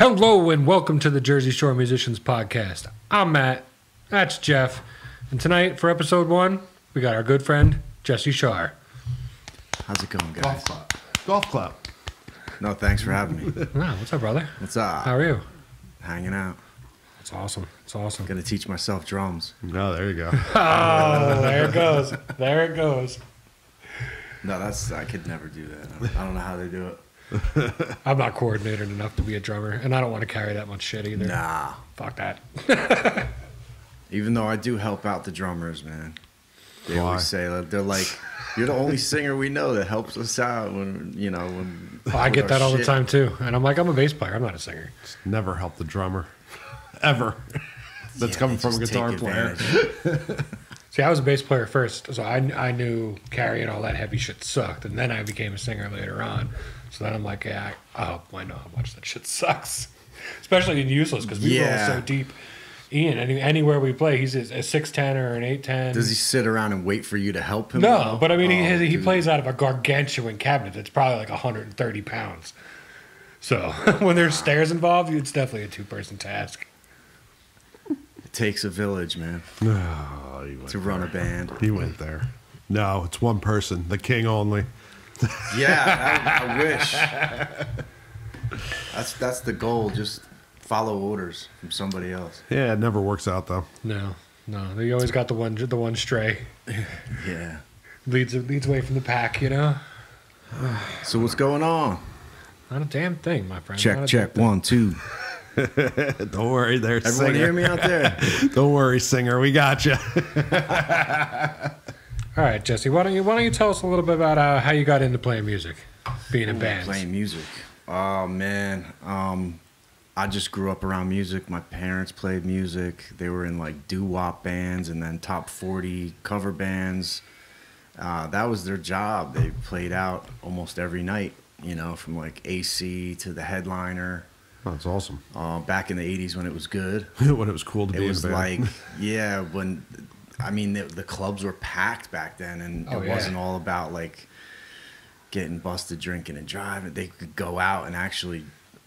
Hello and welcome to the Jersey Shore Musicians Podcast. I'm Matt. That's Jeff. And tonight for episode one, we got our good friend Jesse Shar. How's it going, guys? Golf clap. Golf clap. No, thanks for having me. Wow, what's up, brother? What's up? How are you? Hanging out. It's awesome. It's awesome. Gonna teach myself drums. No, there you go. Oh, there it goes. There it goes. No, that's I could never do that. I don't know how they do it. I'm not coordinated enough to be a drummer, and I don't want to carry that much shit either. Nah. Fuck that. Even though I do help out the drummers, man. They Why? always say that they're like, "You're the only singer we know that helps us out when you know when." Well, I get that all the time too, and I'm like, I'm a bass player. I'm not a singer. It's Never help the drummer. Ever. That's Yeah, coming from a guitar player. See, I was a bass player first, so I, I knew carrying all that heavy shit sucked, and then I became a singer later on. So then I'm like, yeah, I, oh, I know how much that shit sucks, especially in useless because we Yeah. roll so deep. Ian, any, anywhere we play, he's a, a six ten or an eight ten. Does he sit around and wait for you to help him? No, out? but I mean, Oh, he, he dude. plays out of a gargantuan cabinet that's probably like 130 pounds. So when there's stairs involved, it's definitely a two person task. It takes a village, man, Oh, he went, to run a band. he went there. No, it's one person, the king only. Yeah, I, I wish. That's that's the goal. Just follow orders from somebody else. Yeah, it never works out though. No, no, they always got the one the one stray Yeah. leads leads away from the pack. You know, So what's going on? not a damn thing, my friend. Check check one two. Don't worry, there, Everyone singer. hear me out there? Don't worry, singer. We got you. All right, Jesse, why don't you why don't you tell us a little bit about uh, how you got into playing music, being in bands? Playing music. Oh man. Um I just grew up around music. My parents played music. They were in like doo wop bands and then top 40 cover bands. Uh, that was their job. They played out almost every night, you know, from like AC to the headliner. Oh, that's awesome. Uh, back in the 80s when it was good. when it was cool to it be was in a band. like yeah when i mean the, the clubs were packed back then and Oh, it yeah. wasn't all about like getting busted drinking and driving they could go out and actually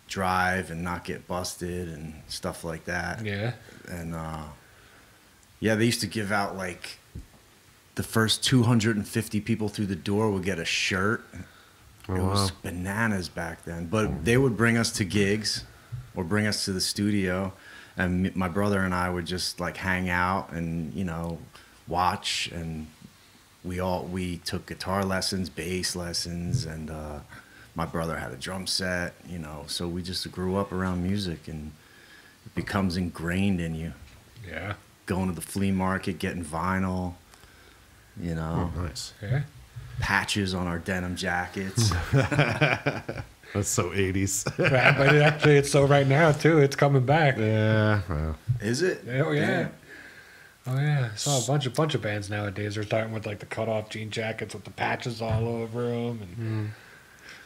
drive and not get busted and stuff like that Yeah, and uh yeah they used to give out like the first 250 people through the door would get a shirt Oh, it was wow. bananas back then. But they would bring us to gigs or bring us to the studio, and my brother and I would just like hang out and you know watch. And we all we took guitar lessons, bass lessons, and uh, my brother had a drum set. You know, so we just grew up around music, and it becomes ingrained in you. yeah, Going to the flea market, getting vinyl. You know, Oh, nice. yeah. Patches on our denim jackets. That's so 80s. Right, but it actually, it's so right now too. It's coming back. yeah. well, Is it? Oh yeah. Damn. Oh yeah, I saw a bunch of bunch of bands nowadays They're starting with like the cut off jean jackets with the patches all over them, and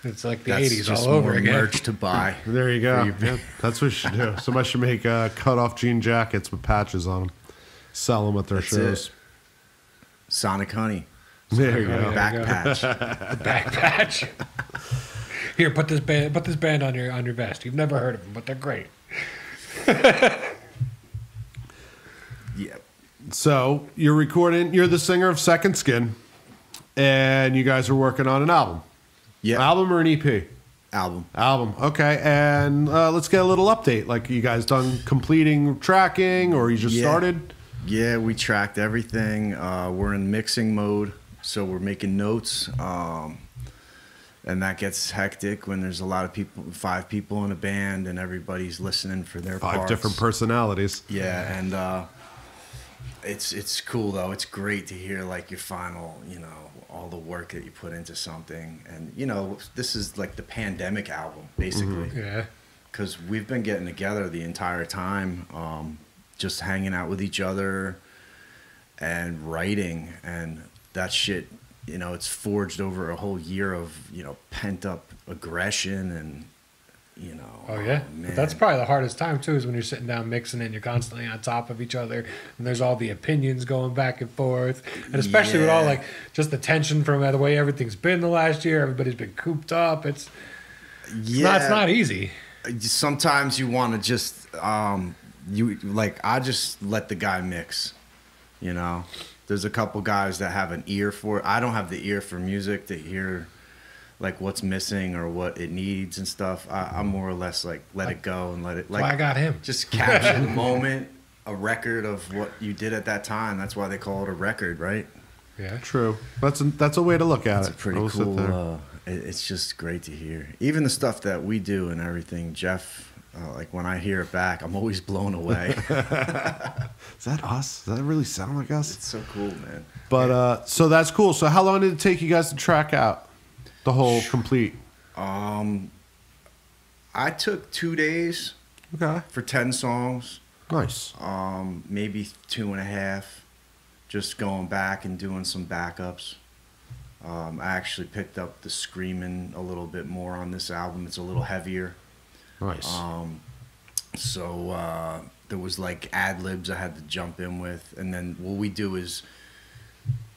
it's like the That's '80s just all over more again. merch to buy. There you go. Yeah, that's what you should do. Somebody should make uh, cut off jean jackets with patches on them. Sell them at their That's shows. it. Sonic Honey, There you go. back patch. The back patch. Here, put this band, put this band on your on your vest. You've never heard of them, but they're great. yeah, So you're recording. You're the singer of Sekond Skyn, and you guys are working on an album. yeah. Album or an EP? Album. Album. Okay. And uh, let's get a little update. Like you guys done completing tracking, or you just Yeah. started? Yeah, we tracked everything. Uh, we're in mixing mode, so we're making notes. Um, and that gets hectic when there's a lot of people, five people in a band, and everybody's listening for their Five parts. different personalities. Yeah, and uh, it's it's cool though. It's great to hear like your final, you know, all the work that you put into something, and you know, this is like the pandemic album basically, Yeah, because we've been getting together the entire time, um, just hanging out with each other, and writing, and that shit. You know, it's forged over a whole year of you know pent up aggression and you know. Oh yeah, but that's probably the hardest time too. Is when you're sitting down mixing and you're constantly on top of each other, and there's all the opinions going back and forth, and especially with all like just the tension from the way everything's been the last year. Everybody's been cooped up. It's yeah. not, it's not easy. sometimes you want to just um you like I just let the guy mix, you know. There's a couple guys that have an ear for it. I don't have the ear for music to hear like what's missing or what it needs and stuff. I, I'm more or less like let it go and let it like Why I got him. just capture the moment, a record of what you did at that time. That's why they call it a record, right? Yeah. True. That's a, that's a way to look at It's it. a pretty I'll cool. Uh, it, it's just great to hear. Even the stuff that we do and everything, Jeff. Uh, like when I hear it back, I'm always blown away. Is that us? Does that really sound like us? it's so cool, man. But uh, so that's cool. So how long did it take you guys to track out the whole complete? Um, I took two days Okay. for ten songs. Nice. Um, maybe two and a half, just going back and doing some backups. Um, I actually picked up the screaming a little bit more on this album. It's a little heavier. Nice. Um, so uh, there was like ad libs I had to jump in with, and then what we do is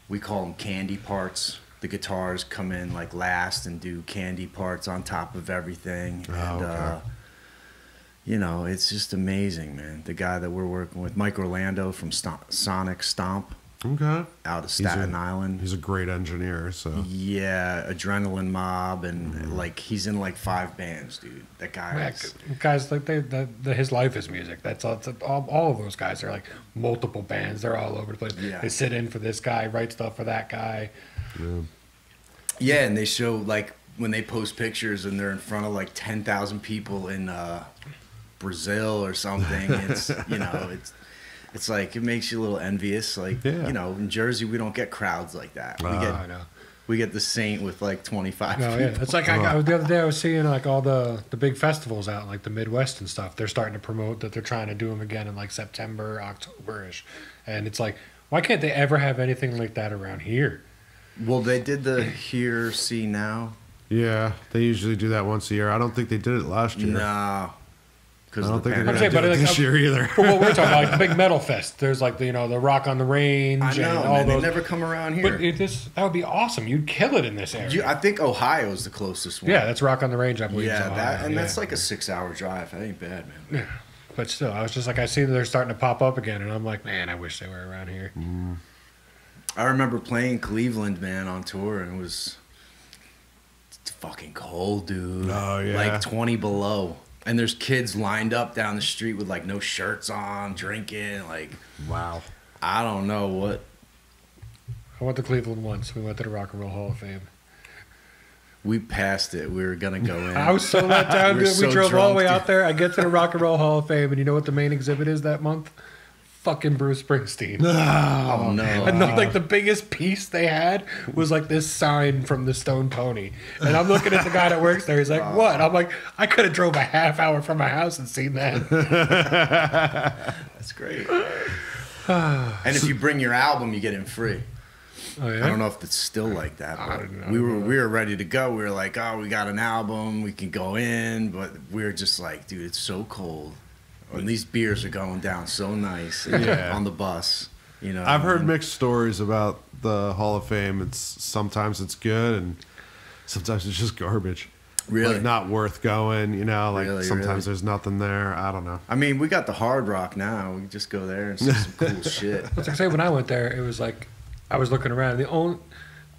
we call them candy parts. The guitars come in like last and do candy parts on top of everything, Oh, and okay. uh, you know it's just amazing, man. The guy that we're working with, Mike Orlando from Stomp, Sonic Stomp, okay. out of He's a- Staten Island. He's a great engineer. So Yeah, Adrenaline Mob, and Mm-hmm. like he's in like five bands, dude. That guy Yeah, is. guys like they, the, the his life is music. That's all, all. All of those guys are like multiple bands. They're all over the place. Yeah. They sit in for this guy, write stuff for that guy. Yeah. Yeah, and they show like when they post pictures and they're in front of like ten thousand people in uh, Brazil or something. It's you know it's it's like it makes you a little envious. Like Yeah. you know in Jersey we don't get crowds like that. We Ah. get I know. we get the Saint with like twenty five. No, yeah, it's like I, I, the other day I was seeing like all the the big festivals out in like the Midwest and stuff. They're starting to promote that they're trying to do them again in like September, October ish, and it's like why can't they ever have anything like that around here? Well, they did the here see now. yeah, they usually do that once a year. I don't think they did it last year. No, I don't think they're gonna saying, do but it like, this year either. But what we're talking about, like the big metal fest. There's like the you know the Rock on the Range I know, and all man. They never come around here. but it, this that would be awesome. You'd kill it in this area. You- I think Ohio's the closest one. yeah, that's Rock on the Range. I believe. is yeah, Ohio, that and yeah. that's like a six-hour drive. That ain't bad, man. Yeah, but still, I was just like, I see that they're starting to pop up again, and I'm like, man, I wish they were around here. Mm-hmm. I remember playing Cleveland, man, on tour, and it was fucking cold, dude. Oh, yeah. like twenty below, and there's kids lined up down the street with like no shirts on, drinking. Like Wow. I don't know what I went to Cleveland once. We went to the Rock and Roll Hall of Fame. we passed it. We were gonna go in. I was so let down, We dude. We so drove all the way drunk, out there. I get to the Rock and Roll Hall of Fame, and you know what the main exhibit is that month? Fucking Bruce Springsteen. Oh, oh no! And the, like the biggest piece they had was like this sign from the Stone Pony. And I'm looking at the guy that works there. He's like, "What?" I'm like, "I could have drove a half hour from my house and seen that." That's great. and if you bring your album, you get in free. Oh yeah. I don't know if it's still like that, but we were we were ready to go. We were like, oh, we got an album, we can go in, but we were just like, dude, it's so cold, and these beers are going down so nice Yeah. on the bus. You know, I've heard mixed stories about the Hall of Fame. It's sometimes it's good and sometimes it's just garbage. Really? Like not worth going, you know, like Really, sometimes really? there's nothing there. I don't know. I mean, we got the Hard Rock now. We can just go there and see some cool shit. As I say, when I went there, it was like I was looking around. The only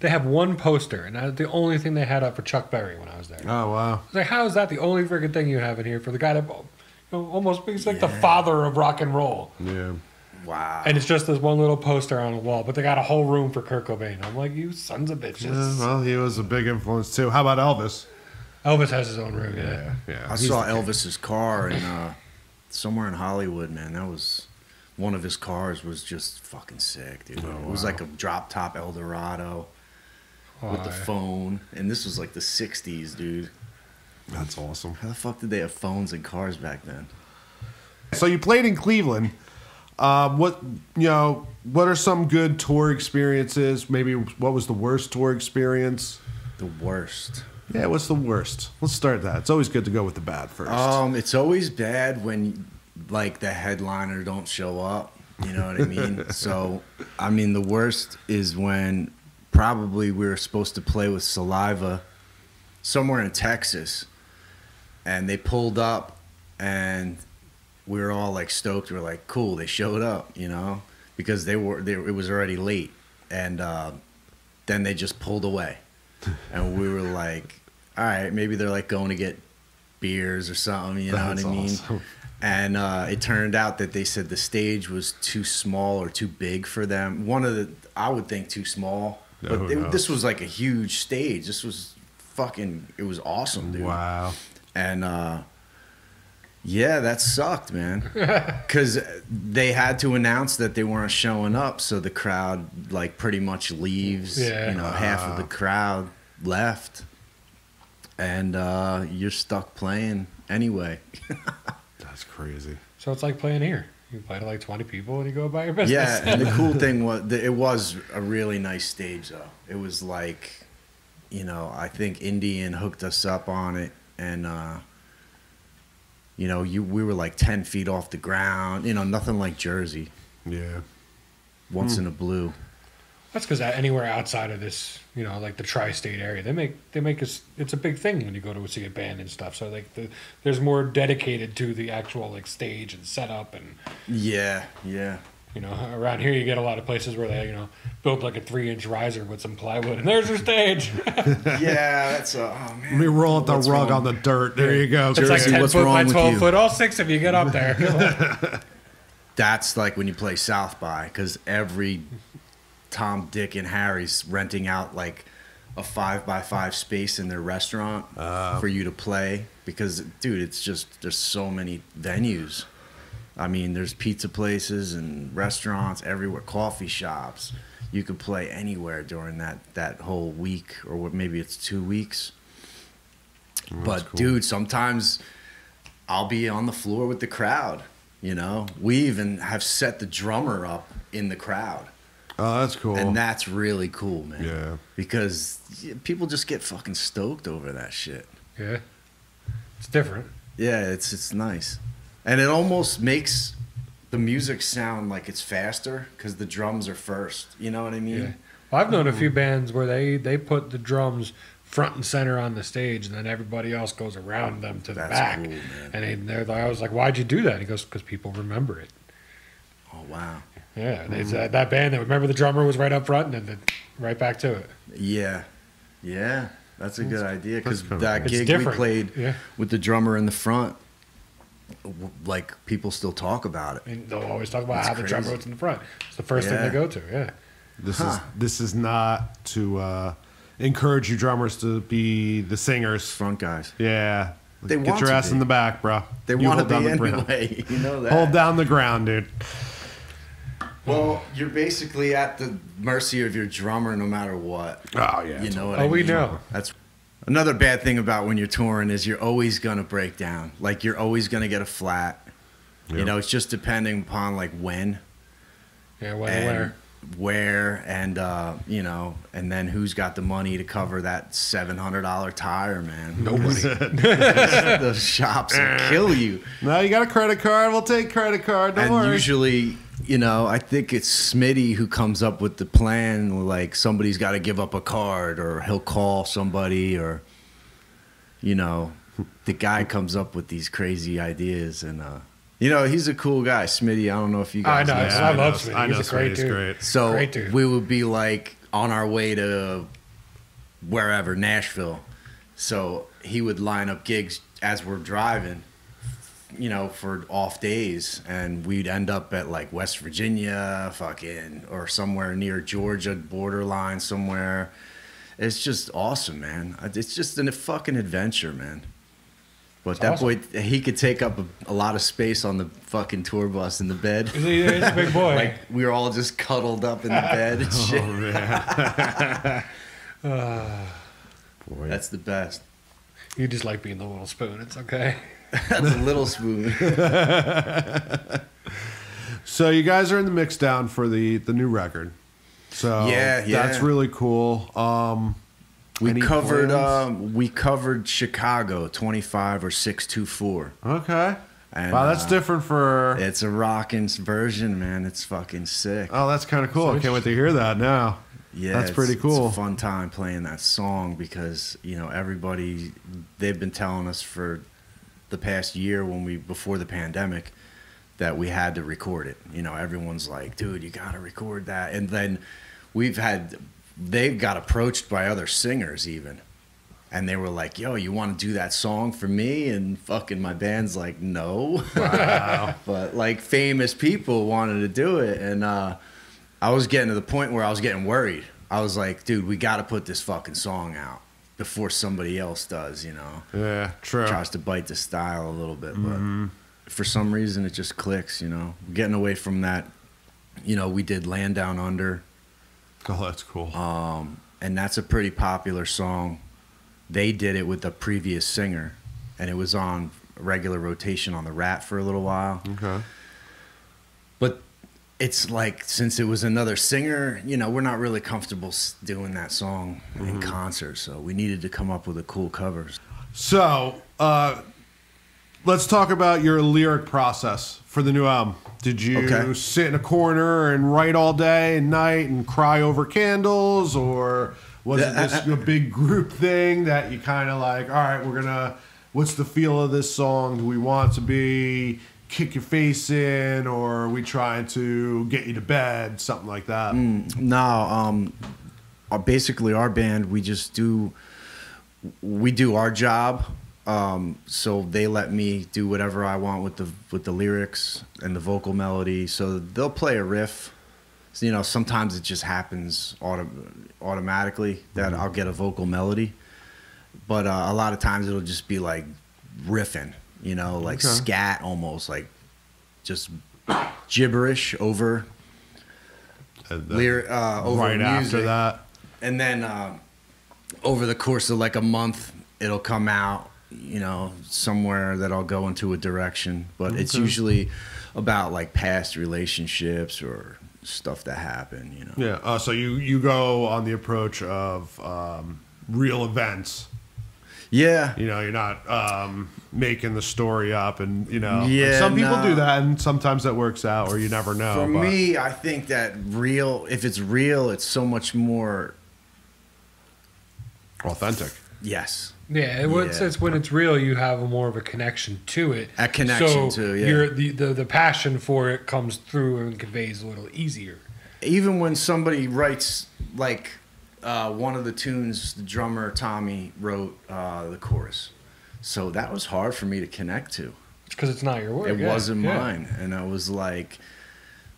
they have one poster, and that's the only thing they had up for Chuck Berry when I was there. Oh wow. was like, how is that the only freaking thing you have in here for the guy that you know, almost he's like the father of rock and roll? Yeah. Wow. And it's just this one little poster on the wall, but they got a whole room for Kurt Cobain. I'm like, you sons of bitches. Yeah, well, he was a big influence too. How about Elvis? Elvis has his own room. Yeah. yeah. I he's saw Elvis's car in uh, somewhere in Hollywood, man. That was one of his cars was just fucking sick, dude. Oh, it was wow. like a drop top Eldorado with the yeah. phone, and this was like the '60s, dude. That's awesome. How the fuck did they have phones and cars back then? So you played in Cleveland. Um, what you know? What are some good tour experiences? Maybe what was the worst tour experience? The worst. Yeah, what's the worst? Let's start that. It's always good to go with the bad first. Um, it's always bad when like the headliner don't show up. You know what I mean? so, I mean, the worst is when probably we were supposed to play with Saliva somewhere in Texas, and they pulled up, and we were all like stoked. We were like, cool, they showed up, you know, because they were they, it was already late, and uh, then they just pulled away, and we were like, all right, maybe they're like going to get beers or something, you know That's what I mean? awesome. And uh, it turned out that they said the stage was too small or too big for them. One of the, I would think, too small. But it, knows? this was like a huge stage. This was fucking, it was awesome, dude. Wow. And uh, yeah, that sucked, man. Because they had to announce that they weren't showing up, so the crowd like pretty much leaves. Yeah. You know, half of the crowd left, and uh, you're stuck playing anyway. That's crazy. So it's like playing here. You play to like 20 people and you go about your business. Yeah, and the cool thing was that it was a really nice stage though. It was like, you know, I think Indian hooked us up on it, and uh, you know, you we were like ten feet off the ground. You know, nothing like Jersey. Yeah. Once in a blue. That's because anywhere outside of this, you know, like the tri-state area, they make they make us. It's a big thing when you go to see a band and stuff. So like, the, there's more dedicated to the actual like stage and setup, and Yeah, yeah. You know, around here you get a lot of places where they, you know, build like a three-inch riser with some plywood, and there's your stage. Yeah, that's a, oh man. Let me roll up the What's rug wrong? on the dirt. There you go. it's like 10 what's foot by 12 foot. All six of you get up there. That's like when you play South by because every Tom, Dick, and Harry's renting out like a five by five space in their restaurant uh. for you to play because, dude, it's just there's so many venues. I mean, there's pizza places and restaurants everywhere, coffee shops. You could play anywhere during that that whole week, or what? Maybe it's two weeks. Oh, but cool. dude, sometimes I'll be on the floor with the crowd. You know, we even have set the drummer up in the crowd, Oh, that's cool. and that's really cool, man. Yeah. Because people just get fucking stoked over that shit. yeah, it's different. Yeah, it's it's nice, and it almost makes the music sound like it's faster because the drums are first. You know what I mean? Yeah. Well, I've known a few um, bands where they they put the drums front and center on the stage, and then everybody else goes around them to the That's back. cool, man. and they, they're like, I was like, "Why'd you do that?" He goes, "Because people remember it." Oh wow. Yeah, they said uh, mm. that band that remember the drummer was right up front, and then right back to it. Yeah, yeah. That's a good idea because that cool. Gig we played Yeah. with the drummer in the front, w- like people still talk about it. And they'll always talk about That's how the drummer crazy. was in the front. It's the first thing they go to. Yeah. This Huh. is this is not to uh, encourage you drummers to be the singers. Front guys, Yeah. They Get want your to ass be. in the back, bro. they You want to hold down be the ground. You know that. Hold down the ground, dude. Well, you're basically at the mercy of your drummer no matter what. Oh yeah. You know what Oh, I we mean? know. That's another bad thing about when you're touring is you're always gonna break down. Like you're always gonna get a flat. You know, it's just depending upon like when Yeah, when and and where. where and uh, you know, and then who's got the money to cover that seven hundred dollar tire, man? Nobody. the shops will kill you. No, you got a credit card. We'll take credit card. Don't and worry. usually, you know, I think it's Smitty who comes up with the plan. Like somebody's got to give up a card, or he'll call somebody, or you know, the guy comes up with these crazy ideas, and uh, you know, he's a cool guy, Smitty. I don't know if you I guys know. know. I I love know- Smitty. I know He's a great Smitty's dude. great. So Great dude. we would be like on our way to wherever Nashville. So he would line up gigs as we're driving, you know, for off days, and we'd end up at like West Virginia, fucking, or somewhere near Georgia borderline somewhere. It's just awesome, man. It's just a fucking adventure, man. But that awesome. boy, he could take up a, a lot of space on the fucking tour bus in the bed. He's a, big boy. Like we were all just cuddled up in the bed and oh, shit. Oh man. Boy. Ah. That's the best. you just like being the little spoon. It's okay. That's a little spoon. So you guys are in the mix down for the the new record. So Yeah, yeah. that's really cool. Um, We covered um, we covered Chicago twenty five or six two four. okay. And, wow, that's uh, different for. It's a rockin' version, man. It's fucking sick. oh, that's kind of cool. I can't wait to hear that now. Yeah, that's it's- pretty cool. It's a fun time playing that song because you know everybody they've been telling us for the past year when we before the pandemic that we had to record it. You know, everyone's like, "Dude, you got to record that." And then we've had they got approached by other singers even. And they were like, "Yo, you want to do that song for me?" And fucking my band's like, "No." but like famous people wanted to do it and uh I was getting to the point where I was getting worried. I was like, "Dude, we got to put this fucking song out before somebody else does, you know." Yeah, true. tries to bite the style a little bit, but for some reason it just clicks, you know. Getting away from that, you know, we did Land Down Under, Oh, that's cool. um, and that's a pretty popular song. They did it with the previous singer, and it was on regular rotation on the Rat for a little while. okay. It's like since it was another singer, you know, we're not really comfortable doing that song in concert, so we needed to come up with a cool cover. So, uh, let's talk about your lyric process for the new album. Did you Okay. sit in a corner and write all day and night and cry over candles, or was it this a big group thing that you kind of like? All right, we're gonna. What's the feel of this song? Do we want it to be kick your face in, or we trying to get you to bed? Something like that. No, um, uh, basically our band we just do we do our job. Um, so they let me do whatever I want with the with the lyrics and the vocal melody. So they'll play a riff. So, you know, sometimes it just happens auto- automatically that I'll get a vocal melody, but uh, a lot of times it'll just be like riffing. You know, like Okay. scat almost, like just gibberish over And lyric uh, over right music. after that. and then uh, over the course of like a month, it'll come out. You know, somewhere that I'll go into a direction, but it's usually about like past relationships or stuff that happened. You know, Yeah. Uh, so you you go on the approach of um, real events. Yeah, You know, you're not um, making the story up, and you know, Yeah, some people no. do that, and sometimes that works out, or you never know. For but- me, I think that real. If it's real, it's so much more. authentic. Yes, Yeah, it, when- Yeah. it's when it's real, you have a more of a connection to it. A connection so to it, yeah. Your, the, the the passion for it comes through and conveys a little easier. even when somebody writes like uh, one of the tunes, the drummer Tommy wrote uh, the chorus, so that was hard for me to connect to. It's because it's not your work. it yeah, wasn't yeah. mine, and I was like,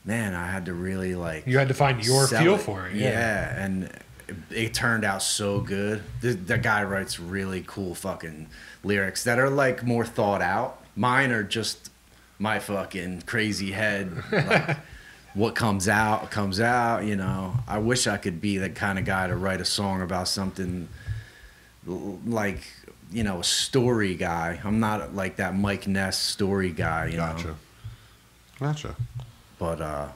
man, I had to really like. You had to find your feel for it. Yeah, Yeah. and it, it turned out so good. The, the guy writes really cool fucking lyrics that are like more thought out. Mine are just my fucking crazy head. Like, what comes out comes out. You know, I wish I could be that kind of guy to write a song about something like you know a story guy. I'm not like that Mike Ness story guy. You Gotcha. know, Gotcha. but uh,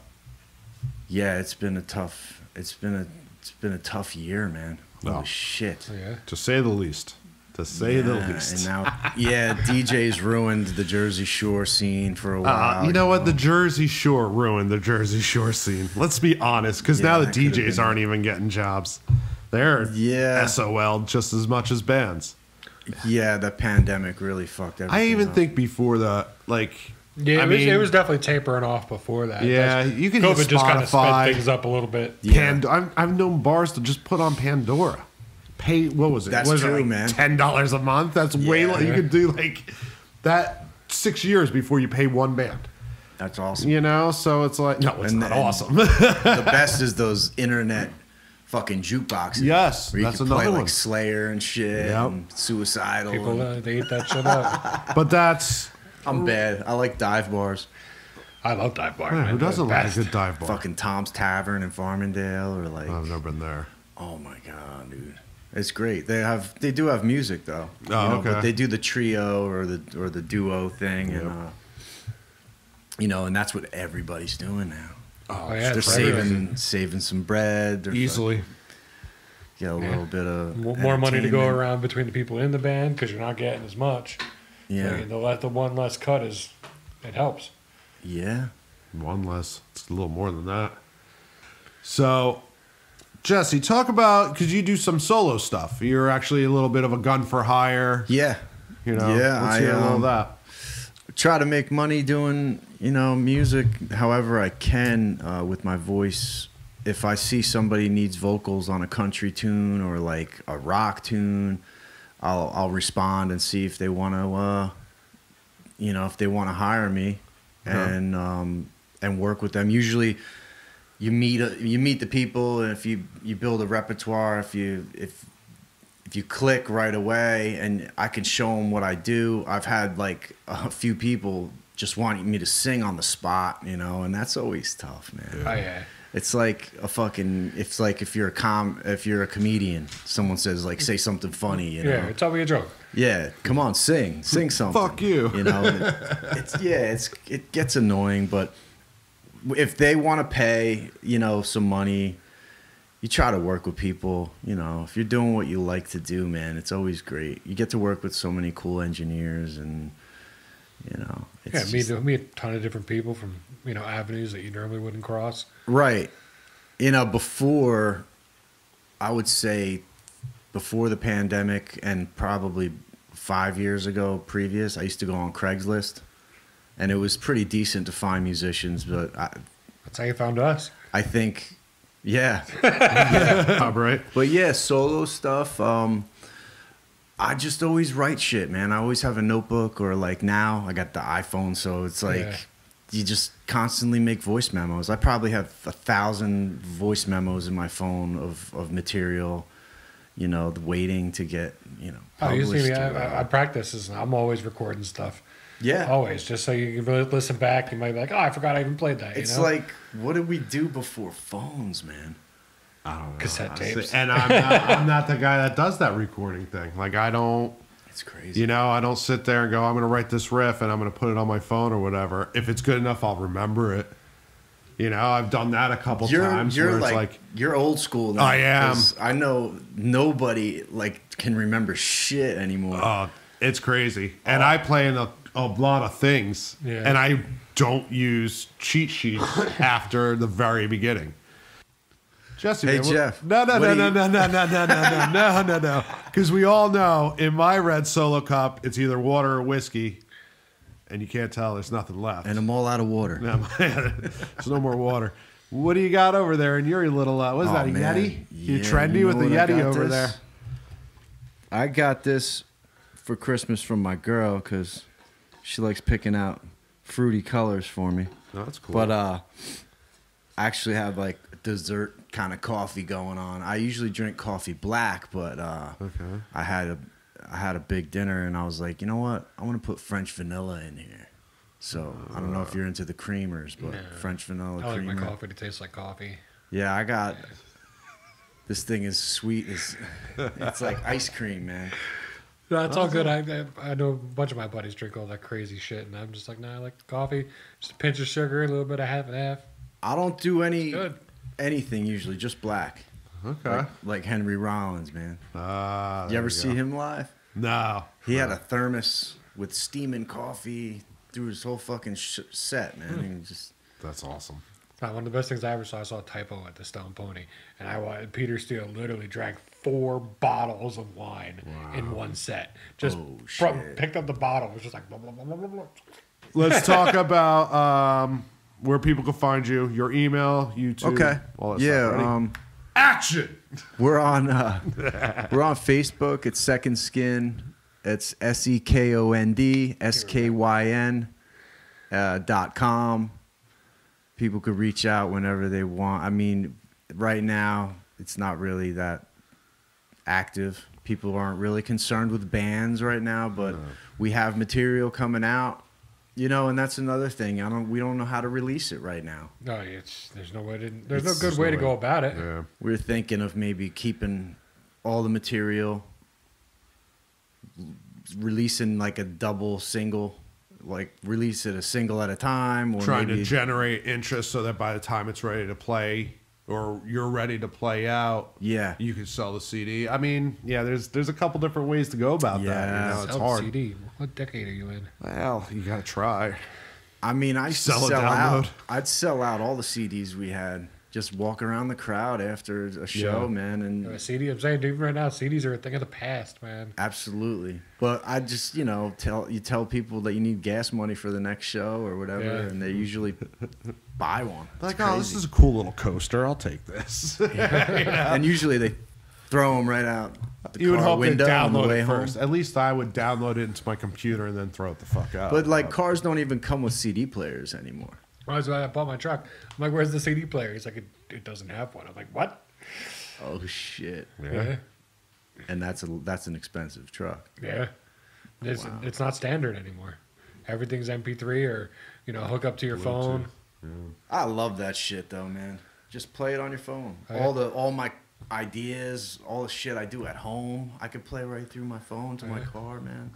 yeah, it's been a tough. It's been a it's been a tough year, man. Holy Oh. shit. Yeah. To say the least. To say the least. And now, yeah, DJ's ruined the Jersey Shore scene for a while. Uh, you know what? The Jersey Shore ruined the Jersey Shore scene. Let's be honest, because now the DJs aren't even getting jobs. They're Yeah. SOL just as much as bands. yeah, the pandemic really fucked everything. I even up. think before the like. Yeah, it, I was, it was definitely tapering off before that. Yeah, That's- you can hit COVID just kind of Spotify. sped things up a little bit. Yeah. Pand- I've, I've known bars to just put on Pandora. Pay what was it? That's What is it, true, like man. Ten dollars a month. That's way. Yeah. Like, you could do like that six years before you pay one band. that's awesome. You know, so it's like no, it's And not then- awesome. the best is those internet fucking jukeboxes. Yes, where you that's can play another like one. Slayer and shit, Yep. and suicidal. People, and- uh, they eat that shit up. but that's I'm bad. I like dive bars. I love dive bar. man, man. who doesn't They're like a good dive bar? Fucking Tom's Tavern in Farmingdale, or like, I've never been there. oh my god, dude, it's great. They have, they do have music though. you Oh, know, okay. But they do the trio or the or the duo thing, and uh, you know, and that's what everybody's doing now. Oh, yeah, They're it's everywhere. saving saving some bread. They're Easily. get a Yeah. little bit of More more money to go around between the people in the band because you're not getting as much. Yeah, Like, the let the one less cut is it helps. yeah. One less. It's a little more than that. So, Jesse, talk about because you do some solo stuff. You're actually a little bit of a gun for hire. Yeah, You know, Yeah, let's I, hear a little of um, that. try to make money doing you know music however I can uh, with my voice. If I see somebody needs vocals on a country tune or like a rock tune, I'll I'll respond and see if they want to, uh, you know, if they want to hire me Uh-huh. and um, and work with them. Usually, you meet uh, you meet the people, and if you you build a repertoire, if you if if you click right away and I can show them what I do, I've had like a few people just wanting me to sing on the spot, you know, and that's always tough, man. Oh yeah. It's like a fucking. It's like if you're a com, if you're a comedian, someone says like say something funny, you know. Yeah, tell me a joke. Yeah, come on, sing, sing something. Fuck you. You know, it- it's yeah, it's it gets annoying, but if they want to pay, you know, some money, you try to work with people. You know, if you're doing what you like to do, man, it's always great. You get to work with so many cool engineers, and you know, it's Yeah, meet meet a ton of different people from you know avenues that you normally wouldn't cross. Right. You know, before, I would say, before the pandemic and probably five years ago previous, I used to go on Craigslist. And it was pretty decent to find musicians, but I, That's how you found us. I think, yeah. Pop, right? But yeah, solo stuff. Um, I just always write shit, man. I always have a notebook, or like now I got the iPhone, so it's like Yeah. you just constantly make voice memos. I probably have a thousand voice memos in my phone of of material. You know, the waiting to get you know Oh, you see me? I, I, I practice this. and I'm always recording stuff. Yeah, Always, just so you can really listen back. You might be like, "Oh, I forgot I even played that." You it's know? like what did we do before phones, man? I don't know. Cassette honestly. tapes. And I'm not, I'm not the guy that does that recording thing. Like I don't, It's crazy. you know, I don't sit there and go, I'm going to write this riff and I'm going to put it on my phone or whatever. If it's good enough, I'll remember it. You know, I've done that a couple you're times you're where like, it's like, you're old school. Now, I am. I know nobody like can remember shit anymore. uh, it's crazy. And I play in a, a lot of things, Yeah. and I don't use cheat sheets after the very beginning. Jesse, Hey, man, what- Jeff, No, no, what no, do no, you- no, no, no, no, no, no, no, no, no. Because we all know in my red solo cup, it's either water or whiskey, and you can't tell. There's nothing left. and I'm all out of water. No, There's no more water. What do you got over there in your little? Uh, what is Oh, that? A man. Yeti? you Yeah, trendy you with know the what I Yeti got over this? there. I got this for Christmas from my girl because she likes picking out fruity colors for me. Oh, that's cool. But uh, I actually have like dessert kind of coffee going on. I usually drink coffee black, but uh, Okay. I had a I had a big dinner and I was like, you know what? I want to put French vanilla in here. So I don't know if you're into the creamers, but No. French vanilla I like creamer. my coffee to taste like coffee. Yeah, I got. This thing is sweet. It's, it's like ice cream, man. No, it's all good. I, I I know a bunch of my buddies drink all that crazy shit, and I'm just like, nah, I like coffee, just a pinch of sugar, a little bit of half and half. I don't do any Good. anything usually, just black. Okay. Like, like Henry Rollins, man. Ah, You there ever we see go. him live? No. He had a thermos with steaming coffee through his whole fucking sh- set, man. And just That's awesome. One of the best things I ever saw, I saw a Type O at the Stone Pony, and I wa- Peter Steele literally drank four bottles of wine in one set. Just Oh, from, picked up the bottle, was just like blah, blah, blah, blah, blah, blah. Let's talk about um, where people can find you, your email, YouTube. okay. all that Yeah, stuff. Um, Action. we're on uh, we're on Facebook. It's Sekond Skyn. It's S E K O N D S K Y N uh, dot com. People could reach out whenever they want. I mean, right now it's not really that active. People aren't really concerned with bands right now, but we have material coming out. You know, and that's another thing. I don't. We don't know how to release it right now. No, it's there's no way to there's It's- no good there's way no to way. go about it. Yeah. We're thinking of maybe keeping all the material, releasing like a double single, like release it a single at a time, or Trying maybe to generate interest so that by the time it's ready to play or you're ready to play out, yeah, you can sell the CD. I mean, yeah, there's there's a couple different ways to go about that. Yeah. You know, it's Sell hard. CD. What decade are you in? Well, you gotta try. I mean, I used Sell to sell out. I'd sell out all the CDs we had. just walk around the crowd after a show, Yeah. man, and A CD, I'm saying, dude, right now, CDs are a thing of the past, man. Absolutely. But I just, you know, tell you tell people that you need gas money for the next show or whatever, Yeah. and they usually buy one. It's Like, oh, this is a cool little coaster. I'll take this. and usually they throw them right out the you would car hope they window on the download way it home. At least I would download it into my computer and then throw it the fuck out. But like cars don't even come with CD players anymore. That's why I bought my truck. I'm like, where's the CD player? He's like, it, it doesn't have one. I'm like, what? Oh shit! yeah. And that's a that's an expensive truck. Yeah. It's, Wow. it's not standard anymore. Everything's MP3 or, you know, hook up to your phone. I love that shit though, man. Just play it on your phone. Oh, All the all my ideas, all the shit I do at home, I could play right through my phone to my car, man.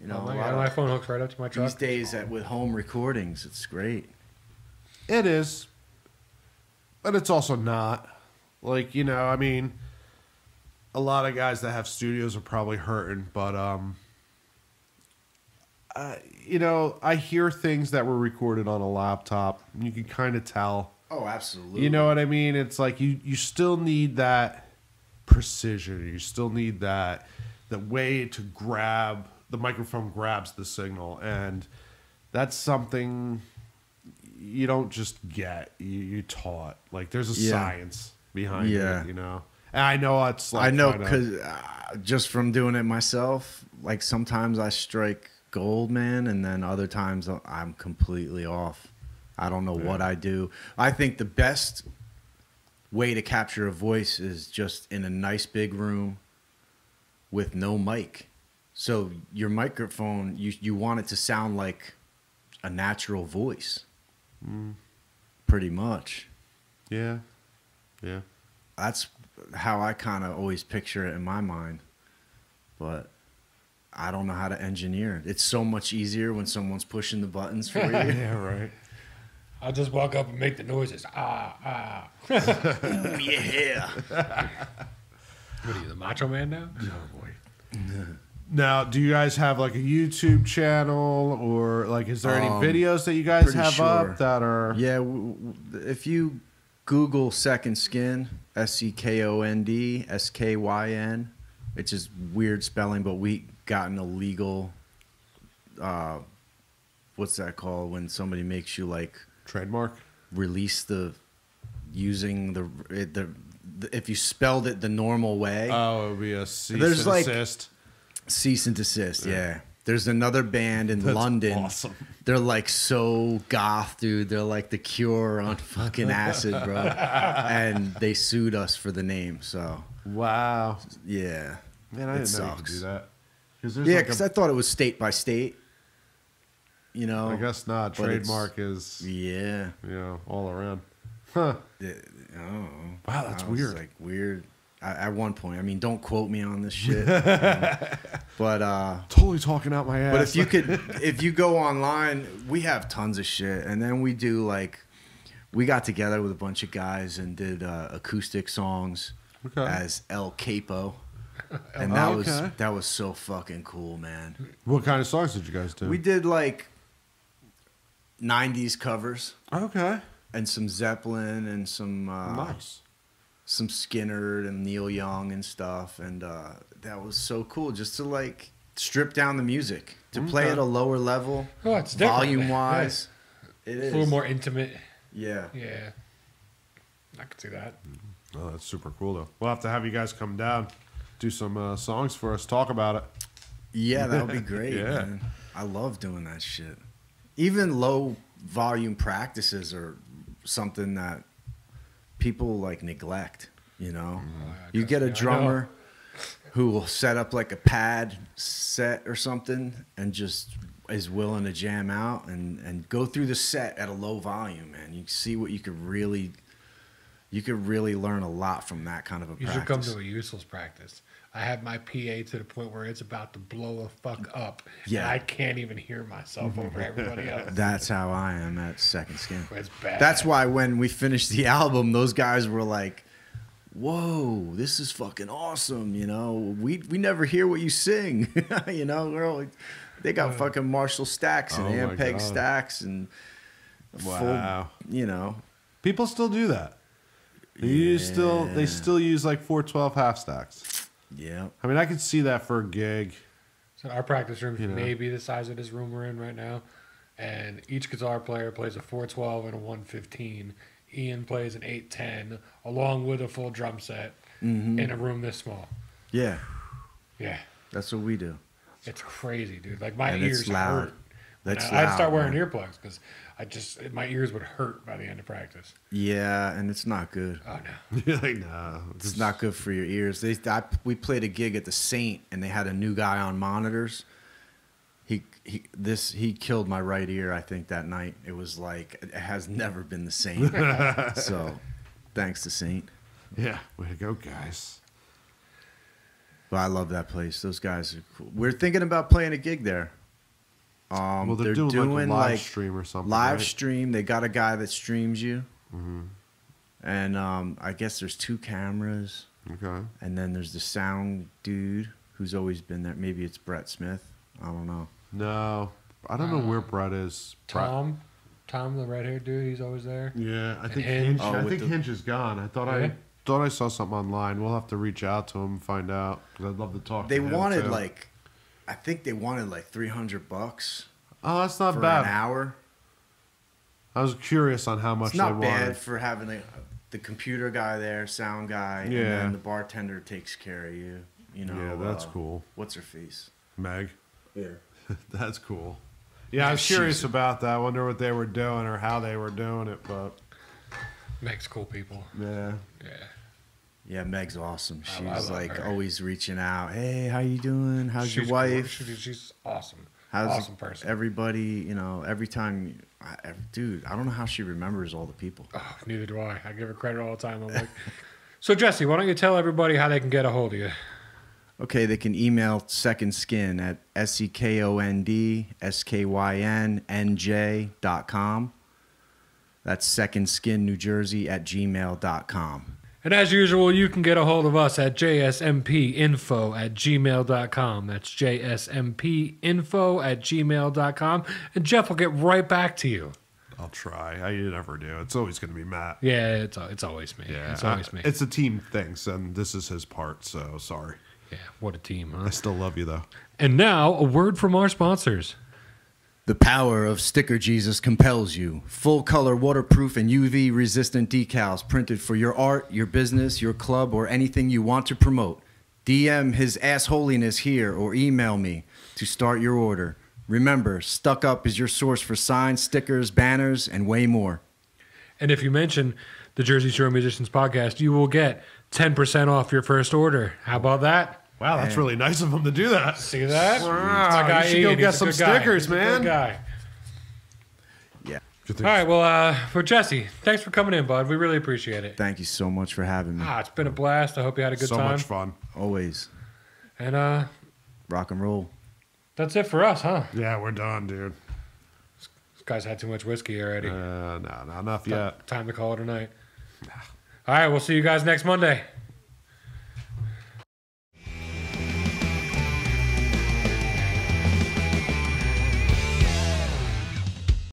You know, Oh, a my, lot of- my phone hooks right up to my truck. these days at, with home recordings, it's great. It is. But it's also not. Like, you know, I mean, a lot of guys that have studios are probably hurting, but, um, uh, you know, I hear things that were recorded on a laptop. And you can kind of tell. Oh, absolutely. You know what I mean? It's like you, you still need that precision. You still need that the way to grab the microphone grabs the signal, and that's something you don't just get. You you taught like there's a Yeah. science behind Yeah. it. You know, and I know it's like I know because uh, just from doing it myself, like sometimes I strike gold, man, and then other times I'm completely off. I don't know what I do. I think the best way to capture a voice is just in a nice big room with no mic. So your microphone, you you want it to sound like a natural voice, mm. pretty much. yeah, yeah. that's how I kind of always picture it in my mind. But I don't know how to engineer. It's so much easier when someone's pushing the buttons for you. Yeah, right. I'll just walk up and make the noises. Ah, ah. Ooh, yeah. What are you, the Macho Man now? Oh boy. Now, do you guys have like a YouTube channel or like is there any Um, videos that you guys have sure. up that are Yeah. W- w- if you Google Sekond Skyn, S C K O N D S K Y N, it's just weird spelling, but we got an illegal. Uh, what's that called when somebody makes you like trademark? release the using the it, the, the if you spelled it the normal way Oh, it would be a cease There's and like- assist. cease and desist yeah. there's another band in That's london awesome. they're like so goth dude they're like the cure on fucking acid bro and they sued us for the name so Wow. yeah Man, I It didn't know you could do that. Yeah like because a- i thought it was state by state you know I guess not. Trademark is yeah you know all around. Huh. Yeah, oh, Wow, that's weird. Like weird. I, at one point, I mean, don't quote me on this shit. but uh, Totally talking out my ass. but if you could, if you go online, we have tons of shit, and then we do like, we got together with a bunch of guys and did uh, acoustic songs Okay. as El Capo, and that was Okay. that was so fucking cool, man. what kind of songs did you guys do? We did like. 90s covers okay. and some Zeppelin and some uh, nice. some Skynyrd and Neil Young and stuff, and uh, that was so cool just to like strip down the music to play at a lower level, Oh, it's different. volume wise. It It's a little more intimate. Yeah, Yeah. I could see that. Oh, that's super cool though. We'll have to have you guys come down, do some uh, songs for us, talk about it. yeah, that would be great. Yeah. man. I love doing that shit. Even low volume practices are something that people like neglect. You know, you get a Yeah, I know. drummer who will set up like a pad set or something and just is willing to jam out and and go through the set at a low volume man you see what you could really you could really learn a lot from that kind of a You practice should come to a useless practice. I have my PA to the point where it's about to blow a fuck up. Yeah. And I can't even hear myself over everybody else. that's how i am at Sekond Skyn It's bad. that's why when we finished the album those guys were like whoa this is fucking awesome you know we we never hear what you sing you know we're like, they got fucking marshall stacks and Oh ampeg stacks and Wow. full, you know People still do that. They use still they still use like four twelve half stacks. Yeah. I mean, I could see that for a gig. So our practice room You know. may be the size of this room we're in right now, and each guitar player plays a 412 and a 115. Ian plays an 810 along with a full drum set Mm-hmm. in a room this small. Yeah. Yeah, That's what we do. it's crazy, dude. Like my And it's ears loud. hurt. That's And I- I'd loud, start wearing man. earplugs because I just my ears would hurt by the end of practice. Yeah, and it's not good. Oh no. You're like, nah, It's not good for your ears. They, I, we played a gig at the Saint, and they had a new guy on monitors. He, he, this, he killed my right ear. I think that night. It was like it has never been the same. so, thanks to Saint. Yeah, way to go, guys. But I love that place. Those guys are cool. We're thinking about playing a gig there. Um, Well, they're, doing, like a live stream or something. live right? stream. They got a guy that streams you, Mm-hmm. and um, I guess there's two cameras. Okay. And then there's the sound dude who's always been there. Maybe it's Brett Smith. I don't know. No, I don't know where Uh, Brett is. Brett- Tom, Tom, the red haired dude, he's always there. Yeah, I think Hinge. Hinge. Oh, I think the- Hinge is gone. I thought Yeah. I thought I saw something online. We'll have to reach out to him and find out because I'd love to talk. They to him wanted too. like, I think they wanted like 300 bucks Oh, that's not for bad. an hour. I was curious on how much It's not they bad wanted. for having the, the computer guy there, sound guy, and then the bartender takes care of you. You know. yeah, that's uh, cool. What's her face? Meg, Yeah. that's cool. Yeah, I was curious about that. I wonder what they were doing or how they were doing it, but Makes cool people. yeah. Yeah. Yeah, Meg's awesome. She's like her. always reaching out. Hey, how you doing? How's She's your wife? She- she's awesome. How's awesome person. everybody? You know, every time, I, every, dude. I don't know how she remembers all the people. Oh, neither do I. I give her credit all the time. I'm like, so Jesse, why don't you tell everybody how they can get a hold of you? Okay, they can email Sekond Skyn at s e k o n d s k y n n j dot com. That's Sekond Skyn New Jersey at gmail dot com. And as usual, you can get a hold of us at jsmpinfo at gmail.com. That's jsmpinfo at gmail.com. And Jeff will get right back to you. I'll try. I never do. It's always going to be Matt. Yeah, it's, it's always me. Yeah, it's always I- me. It's a team thing, and this is his part. So sorry. yeah, what a team, huh? I still love you though. And now, a word from our sponsors. The power of Sticker Jesus compels you. Full color, waterproof, and UV resistant decals printed for your art, your business, your club, or anything you want to promote. DM his ass holiness here or email me to start your order. Remember, Stuck Up is your source for signs, stickers, banners, and way more. And if you mention the Jersey Shore Musicians podcast, you will get 10% off your first order. How about that? Wow, that's really nice of him to do that. See that? Wow, My guy you should go get some good stickers, He's man. Good guy. Yeah. All right, well, uh, for Jesse, thanks for coming in, bud. We really appreciate it. Thank you so much for having me. Ah, it's been a blast. I hope you had a good time. so time. much fun. Always. And uh, Rock and roll. that's it for us, huh? Yeah, we're done, dude. This guy's had too much whiskey already. Uh, no, not enough yet. Time to call it a night. All right, we'll see you guys next Monday.